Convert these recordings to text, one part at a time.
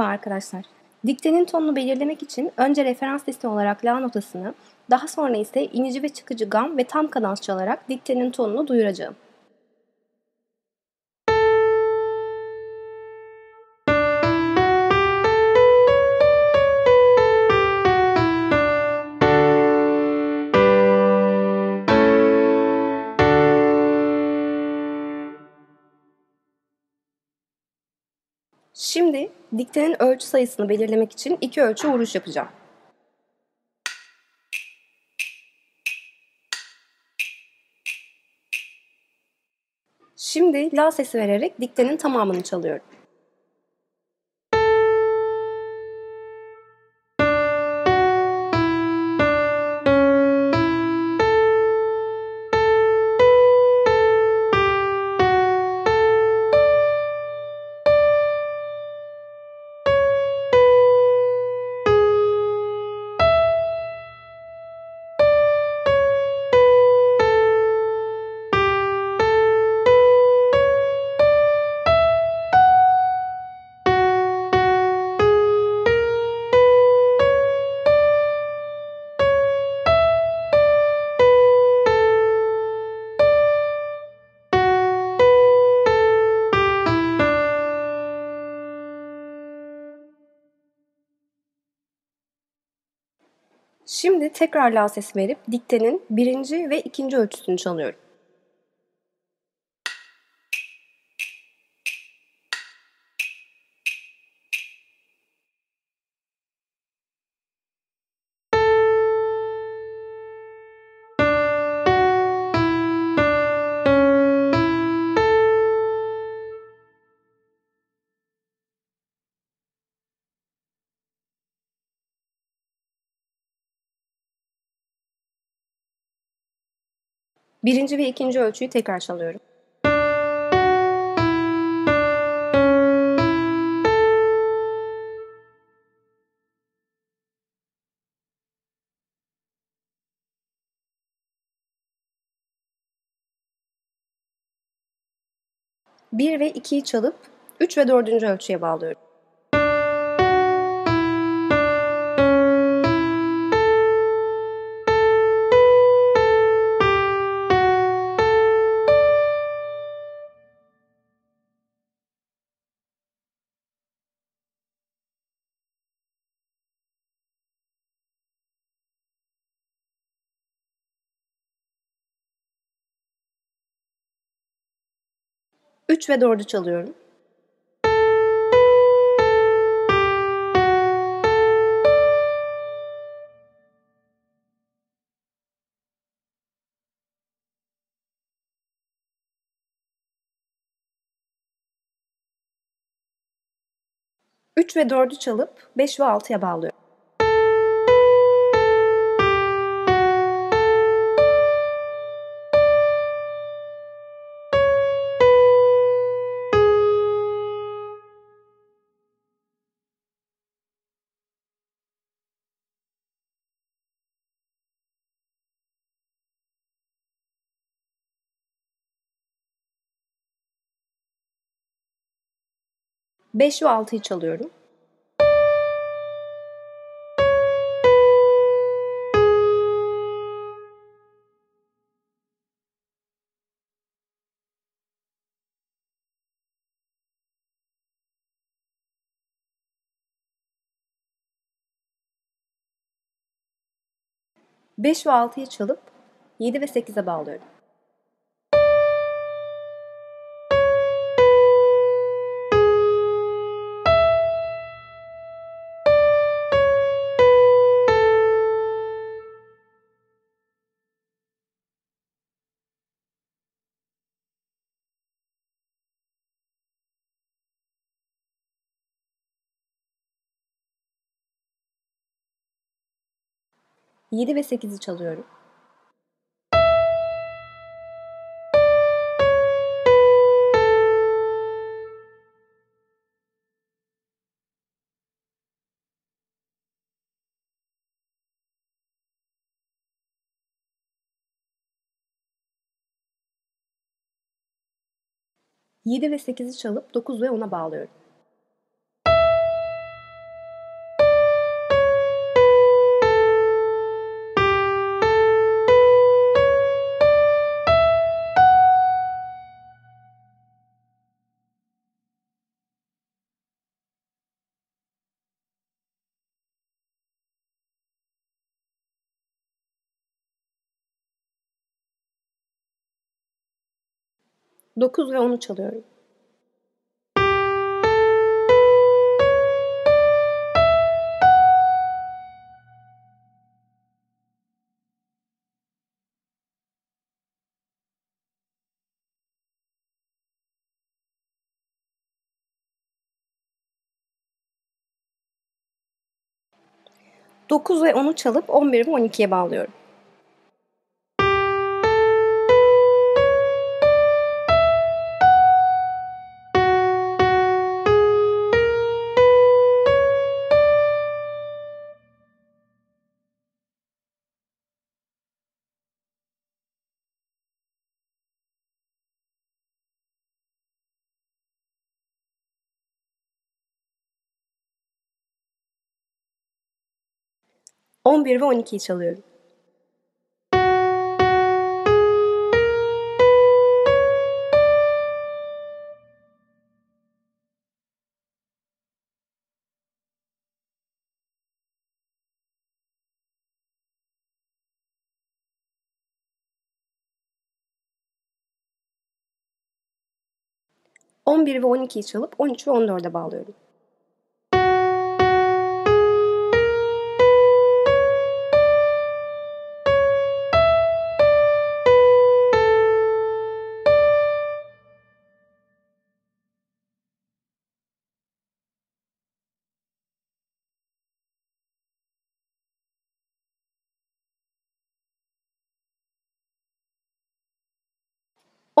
Merhaba arkadaşlar. Diktenin tonunu belirlemek için önce referans listi olarak la notasını, daha sonra ise inici ve çıkıcı gam ve tam kadans çalarak diktenin tonunu duyuracağım. Diktenin ölçü sayısını belirlemek için iki ölçü vuruş yapacağım. Şimdi la sesi vererek diktenin tamamını çalıyorum. Şimdi tekrar la sesi verip diktenin birinci ve ikinci ölçüsünü çalıyorum. Birinci ve ikinci ölçüyü tekrar çalıyorum. Bir ve ikiyi çalıp üç ve dördüncü ölçüye bağlıyorum. Üç ve dördü çalıyorum. Üç ve dördü çalıp beş ve altıya bağlıyorum. Beş ve altıyı çalıyorum. Beş ve altıyı çalıp yedi ve sekize bağlıyorum. 7 ve 8'i çalıyorum. Yedi ve sekizi çalıp dokuz ve ona bağlıyorum. Dokuz ve onu çalıyorum. Dokuz ve onu çalıp on bir ve on ikiye bağlıyorum. On bir ve on ikiyi çalıyorum. On bir ve on ikiyi çalıp on üç ve on dörde bağlıyorum.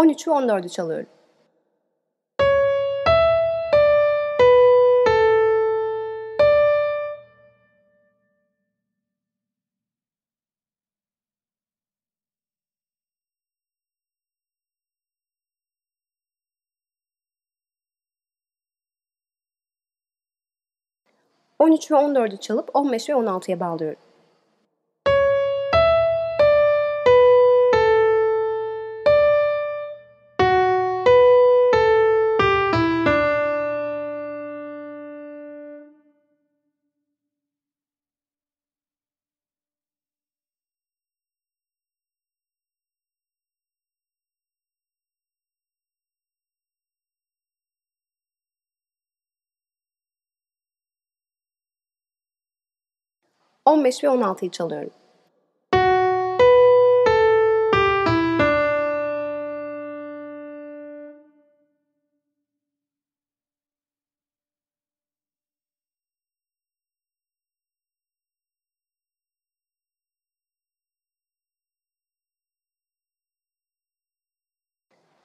On üç ve on dördü çalıyorum. On üç ve on dördü çalıp on beş ve on altıya bağlıyorum. On beş ve on altıyı çalıyorum.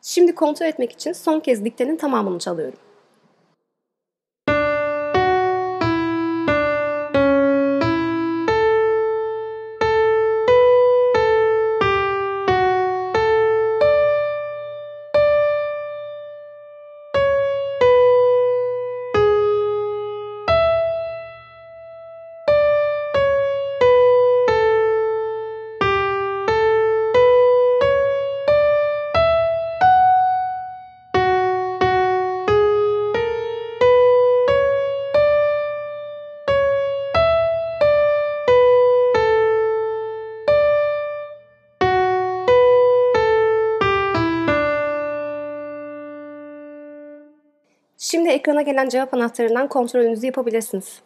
Şimdi kontrol etmek için son kez diktenin tamamını çalıyorum. Şimdi ekrana gelen cevap anahtarından kontrolünüzü yapabilirsiniz.